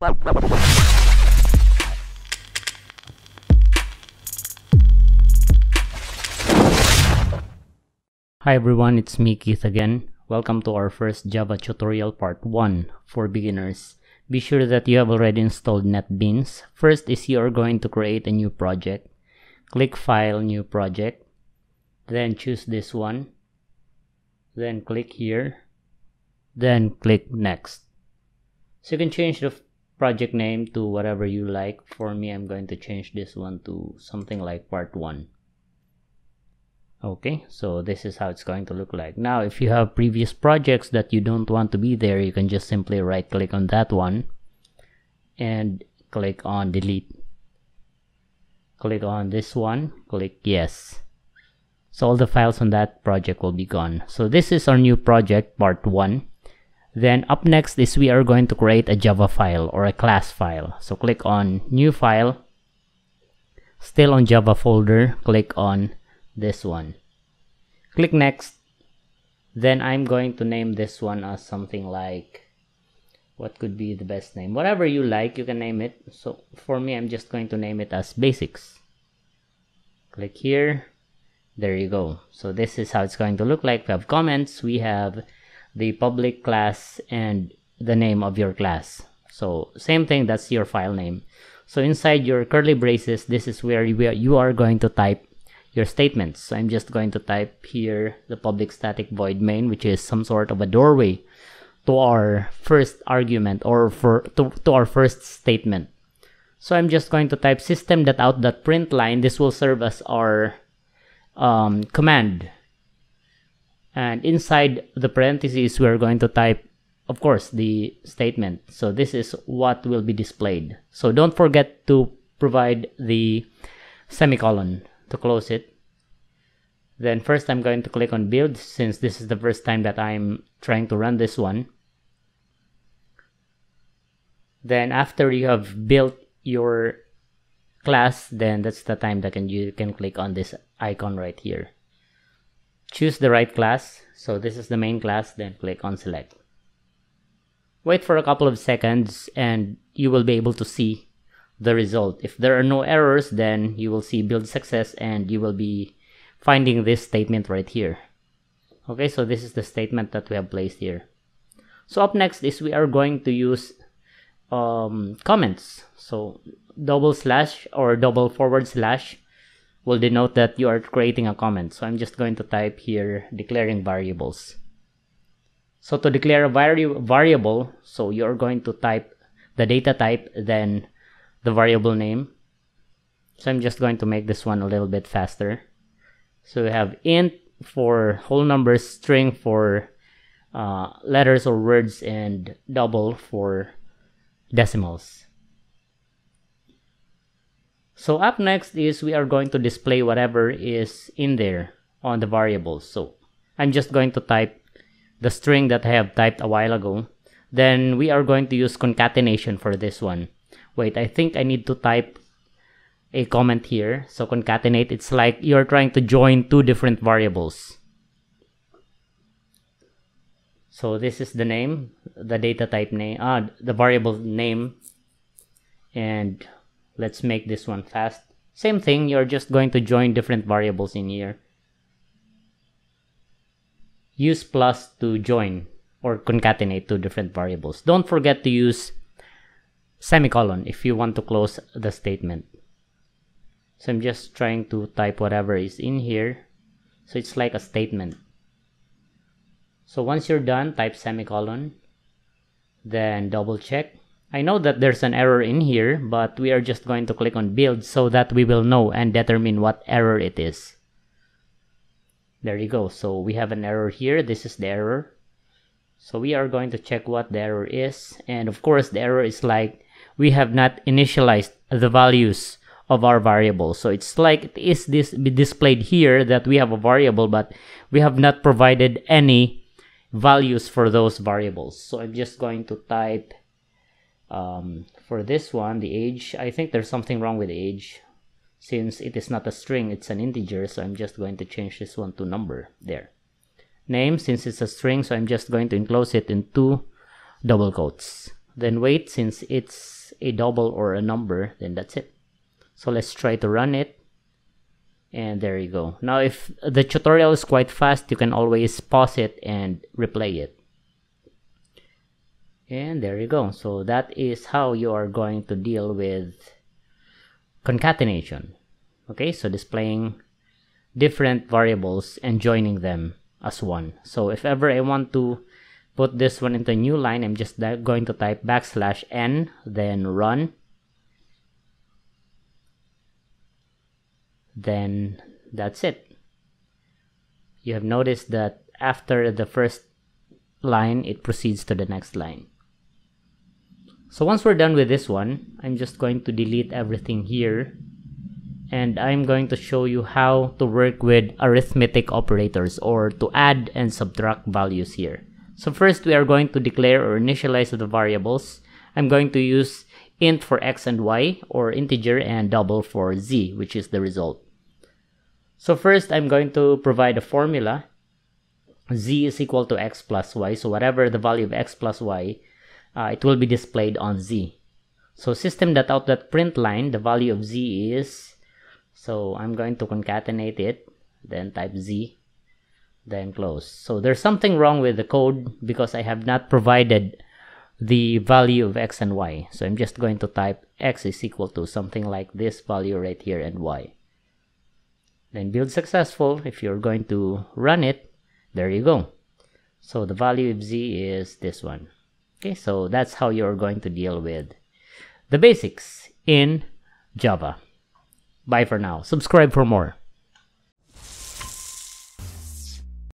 Hi everyone, it's me Keith again. Welcome to our first Java tutorial part 1 for beginners. Be sure that you have already installed NetBeans. First is you are going to create a new project. Click File, New Project. Then choose this one. Then click here. Then click Next. So you can change the project name to whatever you like. For me, I'm going to change this one to something like part 1. Okay, so this is how it's going to look like. Now, if you have previous projects that you don't want to be there, you can just simply right click on that one and click on delete. Click on this one, click yes. So all the files on that project will be gone. So this is our new project, part 1. Then up next is we are going to create a Java file or a class file. So click on new file. Still on Java folder, click on this one. Click next. Then I'm going to name this one as something like what could be the best name whatever you like you can name it so for me i'm just going to name it as basics click here there you go so this is how it's going to look like we have comments we have the public class and the name of your class. So same thing that's your file name. So inside your curly braces this is where you are going to type your statements. So i'm just going to type here the public static void main which is some sort of a doorway to our first argument or for to, to our first statement. So i'm just going to type system.out.println this will serve as our um, command and inside the parentheses we're going to type of course the statement. So this is what will be displayed. So don't forget to provide the semicolon to close it. Then first I'm going to click on build since this is the first time that I'm trying to run this one. Then after you have built your class then that's the time that can, you can click on this icon right here choose the right class. So this is the main class then click on select. Wait for a couple of seconds and you will be able to see the result. If there are no errors then you will see build success and you will be finding this statement right here. Okay so this is the statement that we have placed here. So up next is we are going to use um, comments. So double slash or double forward slash will denote that you are creating a comment. So I'm just going to type here declaring variables. So to declare a vari variable, so you're going to type the data type, then the variable name. So I'm just going to make this one a little bit faster. So we have int for whole numbers, string for uh, letters or words, and double for decimals. So up next is we are going to display whatever is in there on the variables. So I'm just going to type the string that I have typed a while ago. Then we are going to use concatenation for this one. Wait, I think I need to type a comment here. So concatenate, it's like you're trying to join two different variables. So this is the name, the data type name, ah, the variable name, and let's make this one fast. Same thing you're just going to join different variables in here. Use plus to join or concatenate two different variables. Don't forget to use semicolon if you want to close the statement. So I'm just trying to type whatever is in here. So it's like a statement. So once you're done type semicolon then double check I know that there's an error in here, but we are just going to click on build so that we will know and determine what error it is. There you go. So we have an error here. This is the error. So we are going to check what the error is. And of course, the error is like we have not initialized the values of our variable. So it's like it is this displayed here that we have a variable, but we have not provided any values for those variables. So I'm just going to type um, for this one the age I think there's something wrong with age. Since it is not a string it's an integer so I'm just going to change this one to number there. Name since it's a string so I'm just going to enclose it in two double quotes. Then wait since it's a double or a number then that's it. So let's try to run it. And there you go. Now if the tutorial is quite fast you can always pause it and replay it and there you go. So that is how you are going to deal with concatenation. Okay so displaying different variables and joining them as one. So if ever I want to put this one into a new line I'm just going to type backslash n then run. Then that's it. You have noticed that after the first line it proceeds to the next line so once we're done with this one I'm just going to delete everything here and I'm going to show you how to work with arithmetic operators or to add and subtract values here. So first we are going to declare or initialize the variables. I'm going to use int for x and y or integer and double for z which is the result. So first I'm going to provide a formula z is equal to x plus y so whatever the value of x plus y uh, it will be displayed on z. So system.out.println the value of z is so I'm going to concatenate it, then type Z, then close. So there's something wrong with the code because I have not provided the value of X and Y. So I'm just going to type X is equal to something like this value right here and Y. Then build successful. If you're going to run it, there you go. So the value of Z is this one. Okay, so that's how you're going to deal with the basics in Java. Bye for now. Subscribe for more.